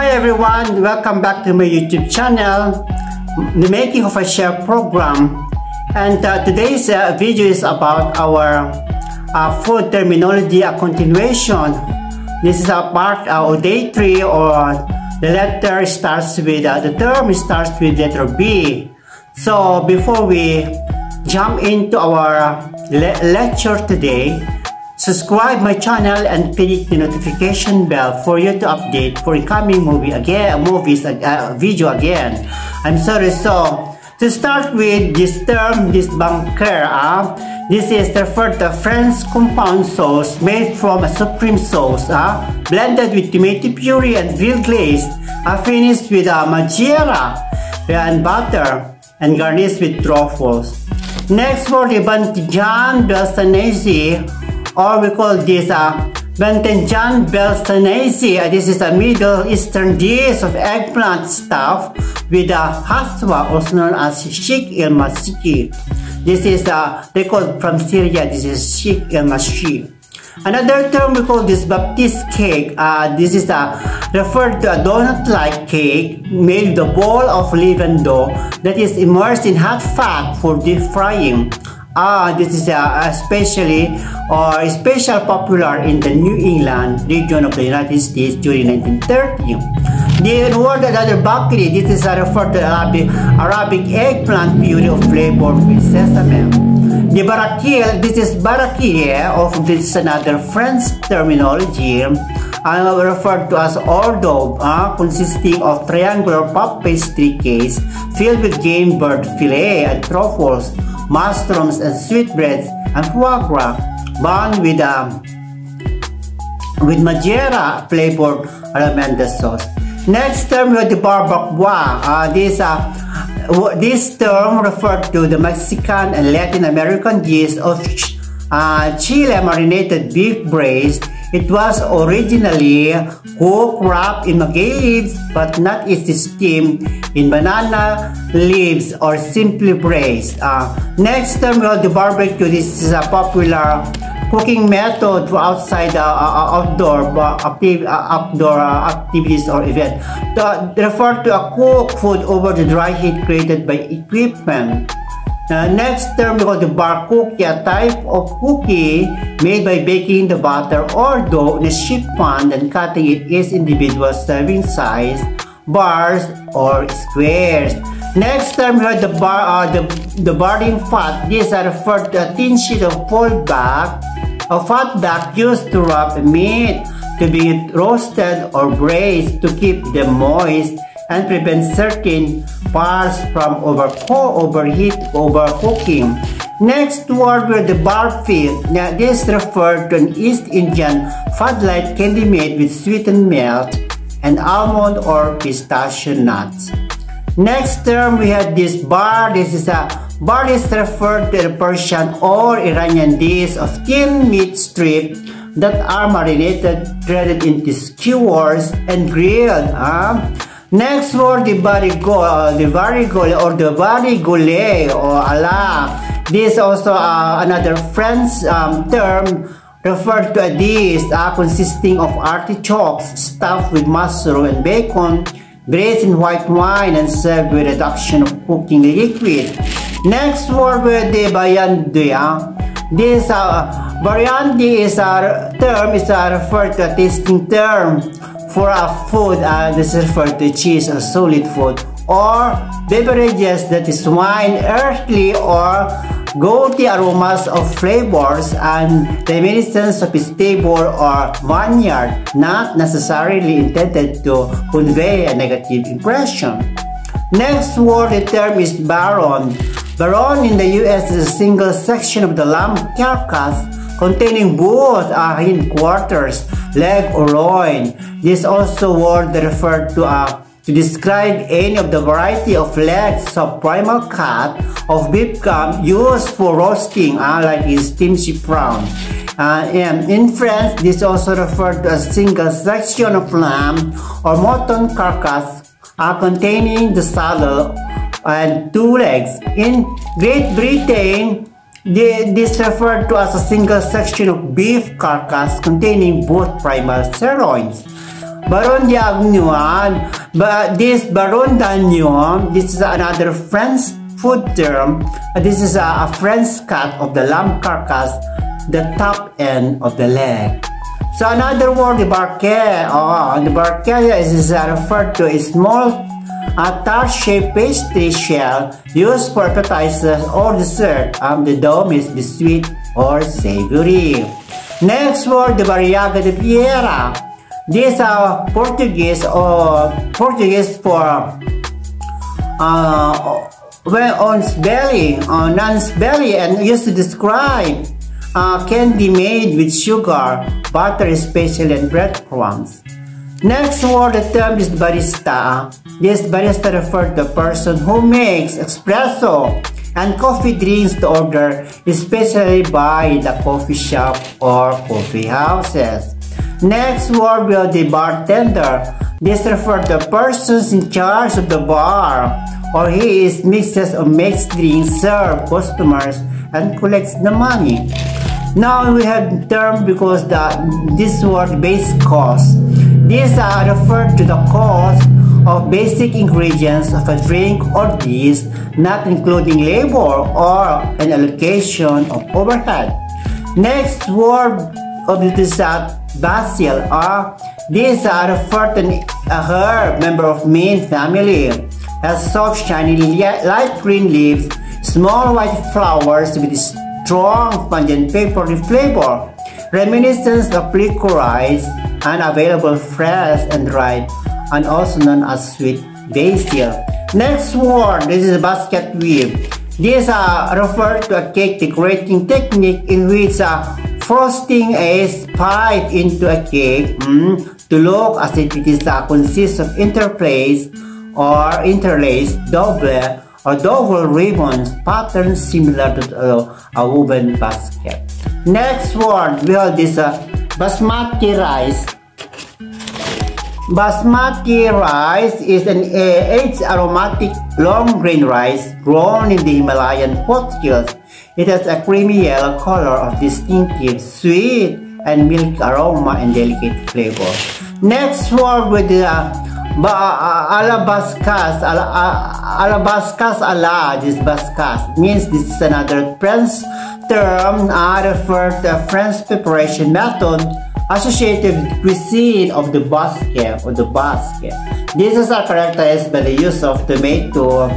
Hi everyone, welcome back to my YouTube channel, The Making of a Chef program. And uh, today's uh, video is about our uh, food terminology, a continuation. This is a part uh, of day 3 or the letter starts with, uh, the term starts with letter B. So before we jump into our le lecture today, subscribe my channel and click the notification bell for you to update for incoming movie again, movies, uh, video again. I'm sorry, so to start with this term, this bunker, uh, this is referred to French compound sauce made from a supreme sauce, uh, blended with tomato puree and veal glaze, uh, finished with a uh, maggiera and butter, and garnished with truffles. Next for the Bantijan Belsanese, or we call this Bantijan Belsanese. Uh, this is a Middle Eastern dish of eggplant stuffed with a haswa, also known as shik el masiki. This is, uh, they call from Syria, this is shik el mashi. Another term we call this Baptiste cake. Uh, this is uh, referred to a donut-like cake made with a ball of leavened dough that is immersed in hot fat for deep frying. Ah, this is especially or special popular in the New England region of the United States during 1930. The word another bakli, this is uh, referred to Arabic, Arabic eggplant puree of flavor with sesame. The barakil, this is barakille of this another French terminology uh, referred to as hors uh, consisting of triangular puff pastry case filled with game bird fillet and truffles, mushrooms and sweetbreads and foie gras, bound with um, with maggiera flavored lavender sauce. Next term, have the barbacoa. Uh, this uh, this term referred to the Mexican and Latin American dish of uh, chile marinated beef braised. It was originally cooked wrapped in maguey leaves but not easily steamed in banana leaves or simply braised. Uh, next term, well, the barbecue. This is a popular cooking method for outside uh, uh, outdoor active, outdoor activities or event. To refer to a cook food over the dry heat created by equipment. Uh, next term we call the bar cookie, a type of cookie made by baking the butter or dough in a sheet pan and cutting it it is individual serving size, bars or squares. Next term we have the bar, uh, the, the barding fat. These are referred to a thin sheet of pulled back a fat duck used to wrap meat to be roasted or braised to keep them moist and prevent certain parts from overcook, overheat, overcooking. Next word with the barfi. Now this refers to an East Indian fudge-like candy made with sweetened milk and almond or pistachio nuts. Next term we have this bar. This is a Bar is referred to Persian or Iranian dish of thin meat strips that are marinated, threaded into skewers, and grilled. Uh. Next word, the barigo, uh, the varigole or the varigole or ala. This also uh, another French um, term referred to a dish uh, consisting of artichokes stuffed with mushroom and bacon, braised in white wine, and served with reduction of cooking liquid. Next word with the bayandi. Uh. This uh, bayandi is a term is a referred to a tasting term for a food. This is to cheese or solid food or beverages that is wine, earthly or goatee aromas of flavors and reminiscence of stable or vineyard, not necessarily intended to convey a negative impression. Next word the term is baron. Baron in the US is a single section of the lamb carcass containing both a hindquarters, leg or loin. This also word referred to a to describe any of the variety of legs of primal cut of beef gum used for roasting, uh, like in steamed chiffon. Uh, and in France, this also referred to a single section of lamb or mutton carcass uh, containing the saddle and two legs. In Great Britain, this referred to as a single section of beef carcass containing both primal sirloins. Baron d'Agnon, but this Baron d'Agnon, this is another French food term. This is a, a French cut of the lamb carcass, the top end of the leg. So another word, the barquette. Oh, the barquette is referred to a small a tart-shaped pastry shell used for appetizers or dessert. and the dome is the sweet or savory. Next word, the Barriga de Piera. These are Portuguese or Portuguese for uh, well, on belly, on nun's belly, and used to describe uh, candy made with sugar, butter especially, and breadcrumbs. Next word, the term is barista. This barista refers to a person who makes espresso and coffee drinks to order, especially by the coffee shop or coffee houses. Next word will the bartender. This refers to persons in charge of the bar, or he is mixes or makes drinks, serve customers, and collects the money. Now we have term because the this word base cost. These are referred to the cost of basic ingredients of a drink or dish, not including labor or an allocation of overhead. Next word of this uh, basil are these are referred to a herb member of main family. Has soft shiny light green leaves, small white flowers with strong pungent peppery flavor, reminiscent of licorice, and available fresh and dried, and also known as sweet basil. Next word, this is basket weave. These are referred to a cake decorating technique in which uh, frosting is piped into a cake mm, to look as if it is uh, consists of interlaced or interlaced double or double ribbons pattern similar to uh, a woven basket. Next word, we have this uh, basmati rice. Basmati rice is an aged aromatic long grain rice grown in the Himalayan foothills it has a creamy yellow color of distinctive sweet and milk aroma and delicate flavor. Next word with the uh, alabascas, ala, alabascas ala, this bascas means this is another French term uh, referred to French preparation method associated with cuisine of the basket or the basket. This is characterized by the use of tomato,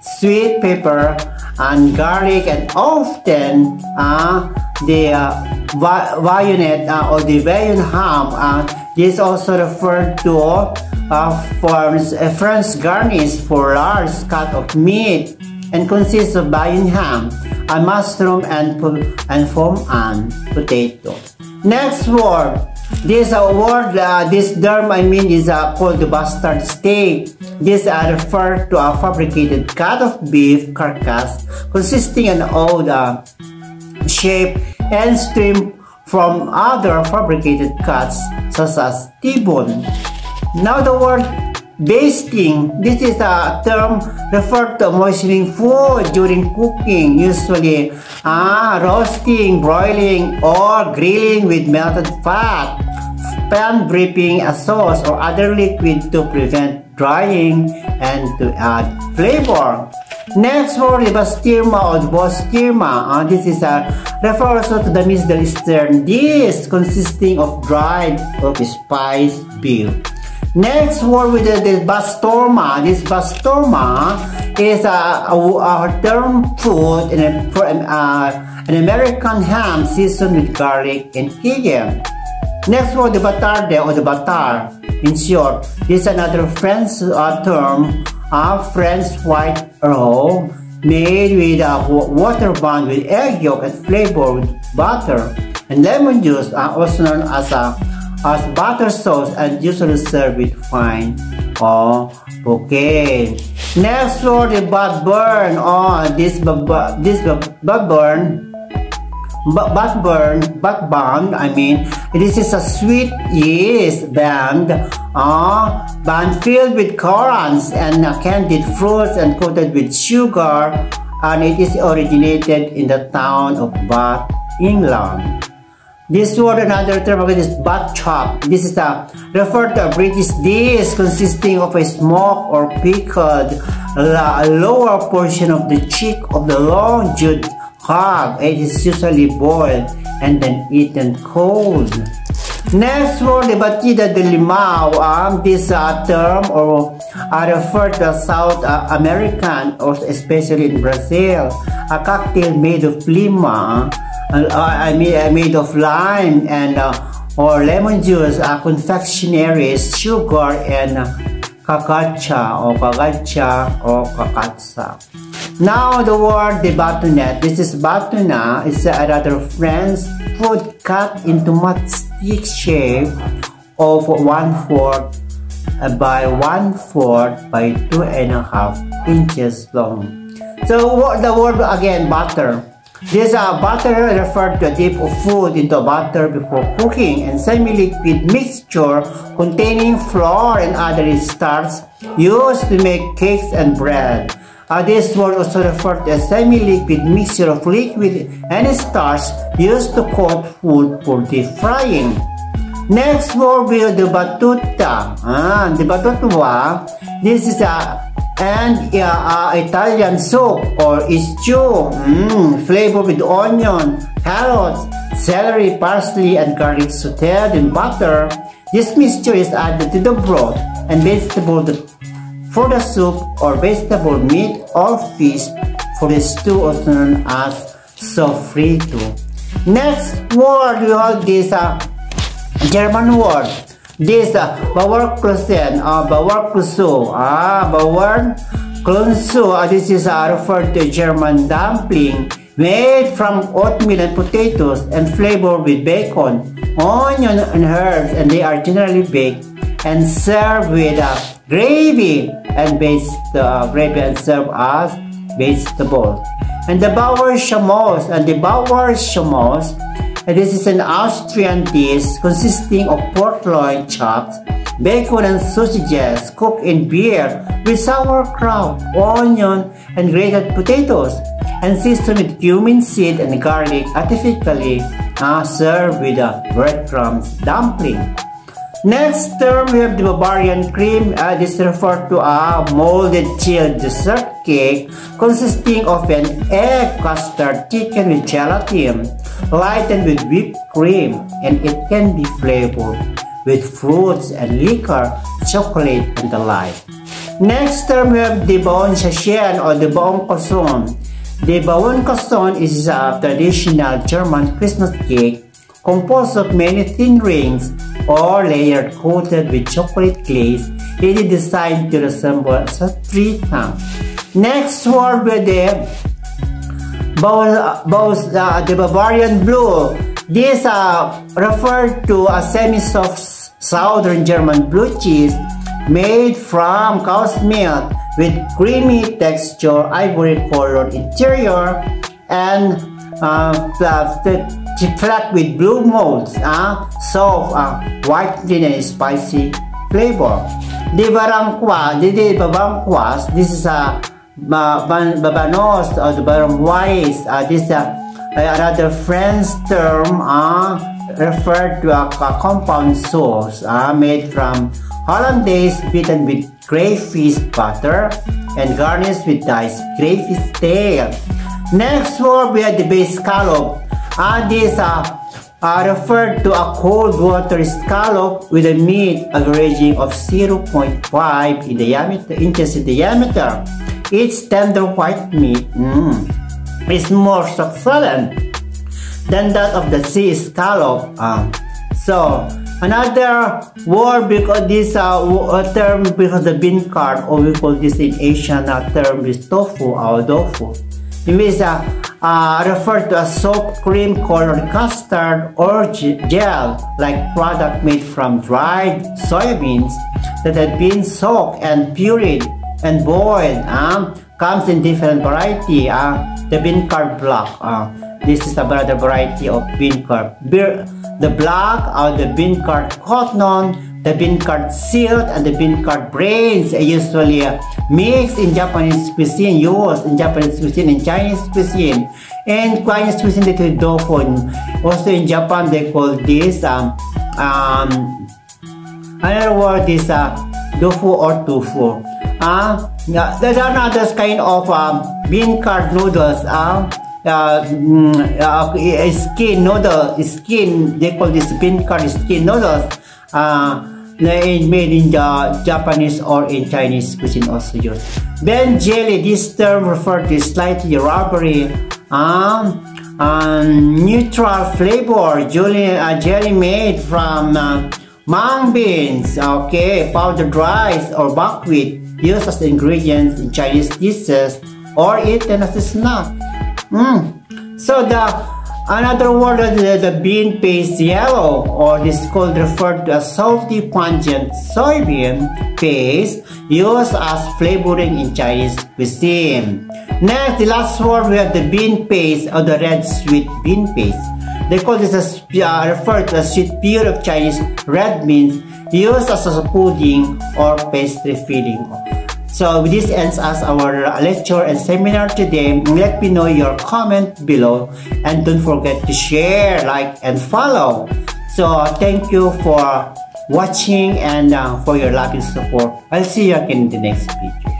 sweet pepper, and garlic and often uh, the uh, bayonet uh, or the Bayonne ham uh, is also referred to uh, forms a French garnish for large cut of meat and consists of Bayonne ham, a mushroom and, and foam and potato. Next word this word uh, this term I mean is uh, called the bastard steak. This uh, refers to a fabricated cut of beef carcass consisting an old uh, shape and stream from other fabricated cuts such as T-bone. Now the word basting, this is a term referred to moistening food during cooking, usually uh, roasting, broiling, or grilling with melted fat pan dripping a sauce or other liquid to prevent drying and to add flavor. Next word is bastirma or bostirma. Uh, this is a refers to the Middle Eastern dish consisting of dried or spiced beef. Next word with the, the bastorma. This bastorma is a, a, a term food in a, uh, an American ham seasoned with garlic and cayenne. Next word, the batarde or the batar. In short, is another French uh, term of French white roll made with a water bound with egg yolk and flavored with butter. And lemon juice are also known as a as butter sauce and usually served with fine or bouquet. Next word, the butt burn. Oh, this this butt burn but burn, but bond, I mean, this is a sweet yeast band, uh, band filled with currants and uh, candied fruits and coated with sugar, and it is originated in the town of Bath, England. This word, another term again is butt chop. This is a referred to a British dish consisting of a smoked or pickled lower portion of the cheek of the long jawed hog. It is usually boiled and then eaten cold. Next word, batida de limao. Um, this uh, term or uh, referred to South uh, American or especially in Brazil, a cocktail made of lima uh, I made, I made of lime and uh, or lemon juice, uh, confectionaries, sugar, and uh, kakacha or kagacha or kakatsa. Now the word the batonet. This is batona. It's a rather French food cut into matchstick shape of one fourth by one fourth by two and a half inches long. So what the word again butter. This uh, butter referred to a dip of food into butter before cooking and semi-liquid mixture containing flour and other starch used to make cakes and bread. Uh, this word also referred to a semi-liquid mixture of liquid and starch used to coat food for deep frying. Next word will the batuta. Ah, the batuta. This is a and uh, Italian soup or stew, mm, flavored with onion, carrots, celery, parsley, and garlic sauteed in butter. This mixture is added to the broth and vegetable for the soup or vegetable meat or fish for the stew also known as sofrito. Next word we have this uh, German word this uh, Bauerkrusen or uh, Bauerkrusu. Ah, Bauerkrusu. Uh, this is uh, referred to German dumpling made from oatmeal and potatoes and flavored with bacon, onion, and herbs, and they are generally baked and served with uh, gravy and based uh, gravy and served as vegetables. And the Bauer Schamos and the Bauer Schamos this is an Austrian dish consisting of pork loin chops, bacon and sausages cooked in beer with sauerkraut, onion, and grated potatoes, and seasoned with cumin seed and garlic, artificially uh, served with a breadcrumbs dumpling. Next term, we have the Bavarian cream. Uh, this refers to a molded chilled dessert cake consisting of an egg custard thickened with gelatin, lightened with whipped cream, and it can be flavored with fruits and liquor, chocolate, and the like. Next term, we have the Baon or the Baon. The Baon is a traditional German Christmas cake composed of many thin rings or layered coated with chocolate glaze. It is designed to resemble a tree trunk. Next word with the both uh, the Bavarian blue. This uh, referred to a semi-soft southern German blue cheese made from cow's milk with creamy texture, ivory colored interior, and flat with blue molds, uh, soft, uh, white and spicy flavor. The barangkwa, the babangkwas, this is a uh, babanos or the barangwais, uh, this is a, another French term uh, referred to a, a compound sauce uh, made from hollandaise beaten with crayfish butter and garnished with diced crayfish tail. Next word we have the base scallop. Uh, these uh, are referred to a cold water scallop with a meat averaging of 0.5 in diameter, inches in diameter. Its tender white meat mm, is more succulent than that of the sea scallop. Uh, so, another word because this uh, term because the bean curd or we call this in Asian uh, term is tofu or tofu. Means uh, refer to a soft cream colored custard or gel like product made from dried soybeans that had been soaked and pureed and boiled uh, comes in different variety uh, the bean curd block uh, this is another variety of bean curd the black or the bean curd cotton the bean curd sealed and the bean curd brains are usually mixed in Japanese cuisine, used in Japanese cuisine and Chinese cuisine. And Chinese cuisine they call tofu. Also in Japan they call this um, um another word is uh, tofu or tofu. Uh, there are other kind of um, bean curd noodles. Uh, uh, uh, skin noodle, skin, they call this bean curd skin noodles. Uh, made in the Japanese or in Chinese cuisine also used. Ben jelly, this term refers to slightly rubbery, um, um, neutral flavor jelly, uh, jelly made from uh, mung beans, okay, powdered rice or buckwheat used as ingredients in Chinese dishes or eaten as a snack. Mm. So the Another word is the bean paste yellow or this called referred to as salty pungent soybean paste used as flavoring in Chinese cuisine. Next, the last word we have the bean paste or the red sweet bean paste. They call this as uh, referred to as sweet pure of Chinese red beans used as a pudding or pastry filling. So this ends us our lecture and seminar today. Let me know your comment below and don't forget to share, like, and follow. So thank you for watching and uh, for your loving support. I'll see you again in the next video.